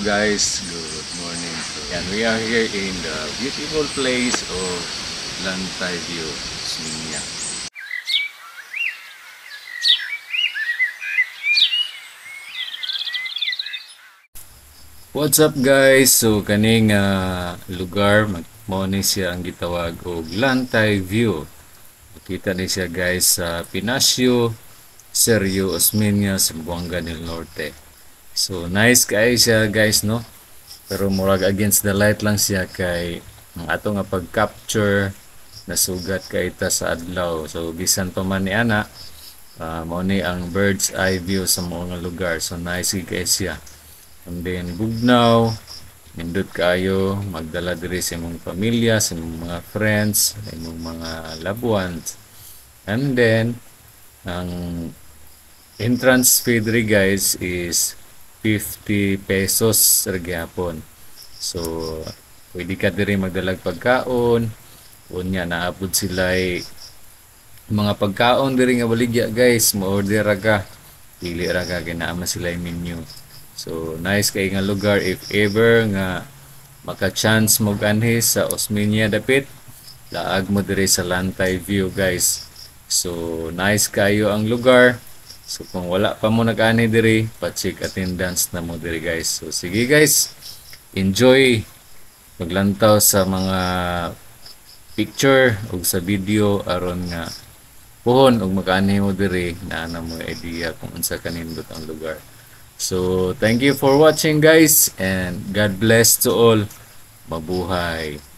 Guys, good morning. So, we are here in the beautiful place of Lantay View, Sminya. What's up guys? So kaning ah, lugar mo ni siya ang gitawag og Lantay View. Kita ni siya guys sa Pinasio, Sergio Osmeña, Zamboanga del Norte. So nice kay siya guys no. Pero murag against the light lang siya kay ang ato nga pag-capture nasugat kay ita sa adlaw. So bisan pa man ni ana ah, mao ni ang bird's eye view sa mga lugar. So nice kay siya. And then Bugnaw, nindot kayo magdala diri sa imong pamilya, sa imong mga friends, sa imong mga loved ones. And then ang entrance fee diri guys is 50 pesos sa. So pwede ka diri magdalag pagkaon. Unya naapod sila mga pagkaon diri nga baligya guys, mo-order ra ka. Pili ra ka kinaama sila yung menu. So nice kay nga lugar if ever nga maka-chance mo ganhi sa Osmeña dapit laag mo diri sa Lantay View guys. So nice kayo ang lugar. So kung wala pa mo nag-ani diri, pa-check attendance na mo diri guys. So sige guys, enjoy maglantaw sa mga picture ug sa video aron nga puhon ug makaani mo diri na ana mo idea kung unsa kanindot ang lugar. So, thank you for watching guys and God bless to all. Mabuhay.